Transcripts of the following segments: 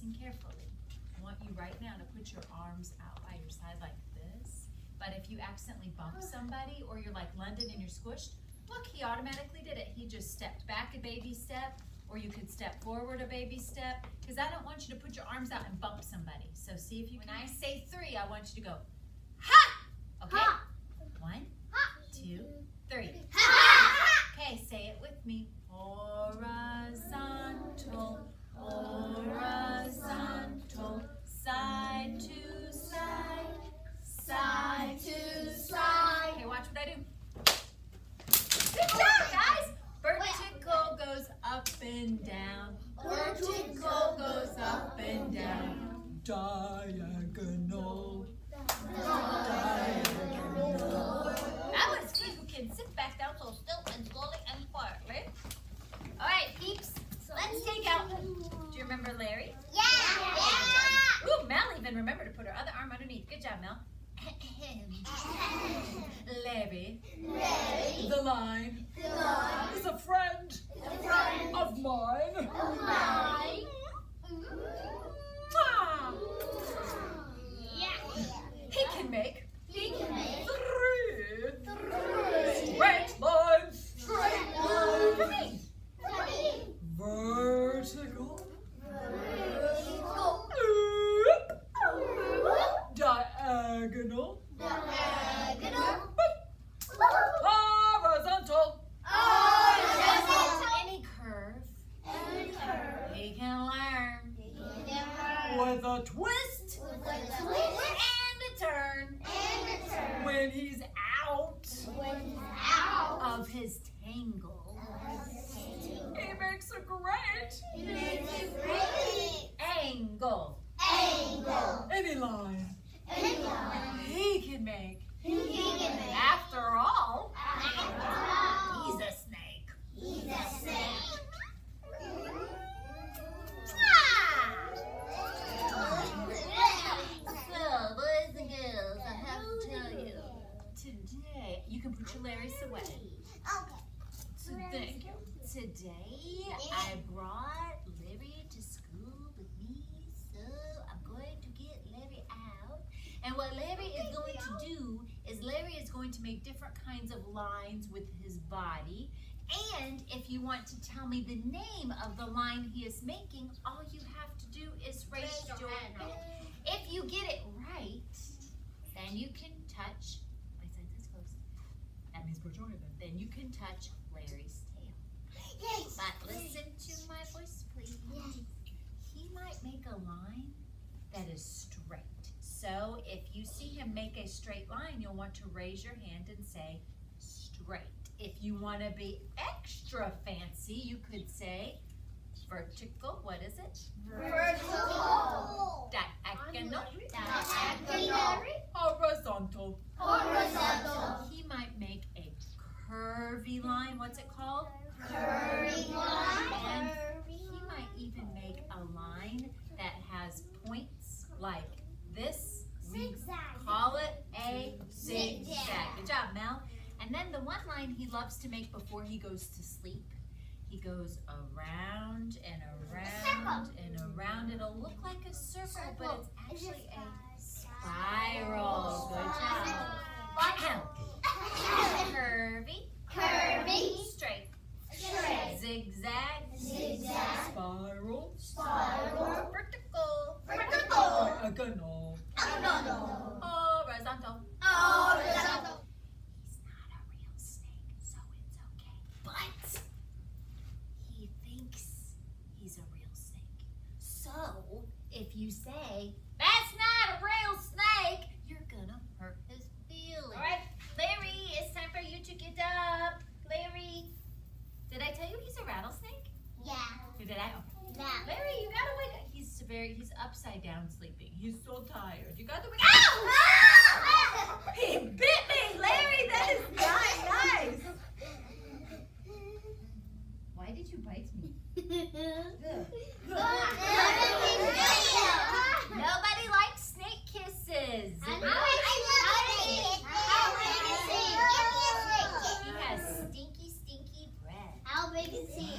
listen carefully. I want you right now to put your arms out by your side like this. But if you accidentally bump ah. somebody or you're like London and you're squished, look, he automatically did it. He just stepped back a baby step, or you could step forward a baby step, because I don't want you to put your arms out and bump somebody. So see if you, when I say three, I want you to go, ha! Okay? Ha. One, two, three. Okay, say it with me. Horizontal, Larry. The line is a friend of mine. Mwah. He can make Three straight lines. for me. Vertical. Diagonal. Horizontal. Any curve he can learn With a twist and a turn when he's out. of his tangle. He makes a great Angle. any line. He can make. After all, he's a snake. So, boys and girls, I have to tell you, today, you can put your Larry's away. So thank you. Today, I brought Larry to school with me, so I'm going to get Larry out. And what Larry is going to do is Larry is going to make different kinds of lines with his body. And if you want to tell me the name of the line he is making, all you have to do is raise your hand. If you get it right, then you can touch. My says close. That means your hand in. Then you can touch Larry's. But listen to my voice, please. He might make a line that is straight. So if you see him make a straight line, you'll want to raise your hand and say straight. If you want to be extra fancy, you could say vertical. What is it? Vertical. Diagonal. Diagonal. Horizontal. He might make a curvy line. What's it called? And he might even make a line that has points like this. We call it a zigzag. Good job, Mel. And then the one line he loves to make before he goes to sleep, he goes around and around and around. It'll look like a circle, but it's actually a spiral. Good job. Curvy, straight, zigzag, Spiral. vertical, Diagonal. horizontal. He's not a real snake, so it's okay. But he thinks he's a real snake. So if you say, that's not a real snake, you're gonna hurt his feelings. All right, Larry, it's time for you to get up. Larry, did I tell you he's a rattlesnake? Yeah. Did I? Okay. Larry, you gotta wake up. He's very, he's upside down sleeping. He's so tired. You gotta wake ah! up. He bit me, Larry. That is not nice. Why did you bite me? Nobody likes snake kisses. He has stinky, stinky breath. How big is he?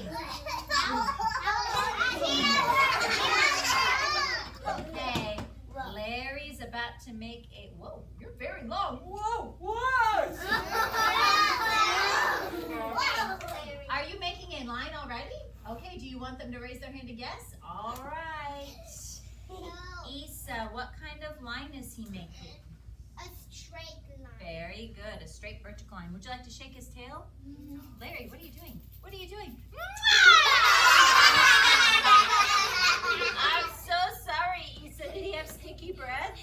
to make a. Whoa, you're very long. Whoa, what? Are you making a line already? Okay, do you want them to raise their hand to guess? All right. Issa, what kind of line is he making? A straight line. Very good, a straight vertical line. Would you like to shake his tail? Larry, what are you doing? What are you doing? I'm so sorry, Issa. Did he have sticky breath?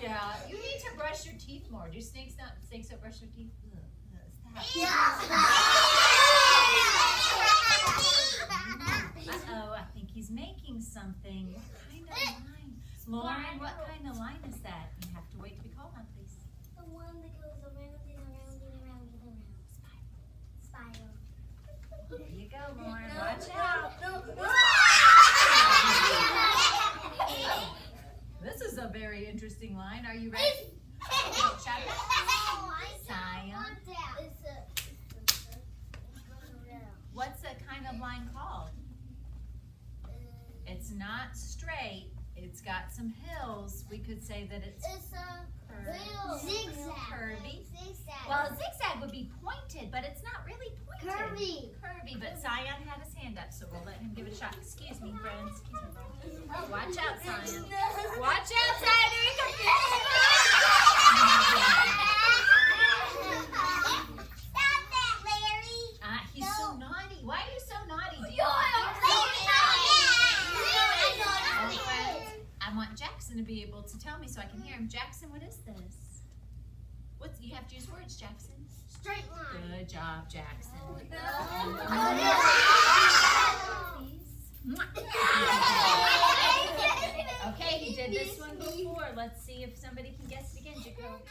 Yeah. You need to brush your teeth more. Do snakes not snakes don't brush their teeth? Ugh. Uh-oh, I think he's making something. What kind of line? Lauren, what kind of line is that? You have to wait to be called on, please. The one that goes around and around and around and around. Spiral. There you go, Lauren. Watch out. This is a very interesting line. Are you ready? What's a kind of line called? It's not straight. It's got some hills. We could say that it's It's curvy. zigzag. Curvy. Zigzag. Well, zigzag would be pointed, but it's not really pointed. Curvy. Curvy, but Zion had his hand up, so we'll let him give it a shot. Excuse me, friends. Excuse me, friends. Oh, watch out, Zion. Watch out, Zion. Here he comes. Stop that, Larry. Ah, he's so naughty. Why are you so naughty? Do you- Oh, friends, I want Jackson to be able to tell me so I can hear him. Jackson, what is this? What's you have to use words, Jackson. Straight line. Good job, Jackson. Oh, okay, he did this one before. Let's see if somebody can guess it again, Jacob.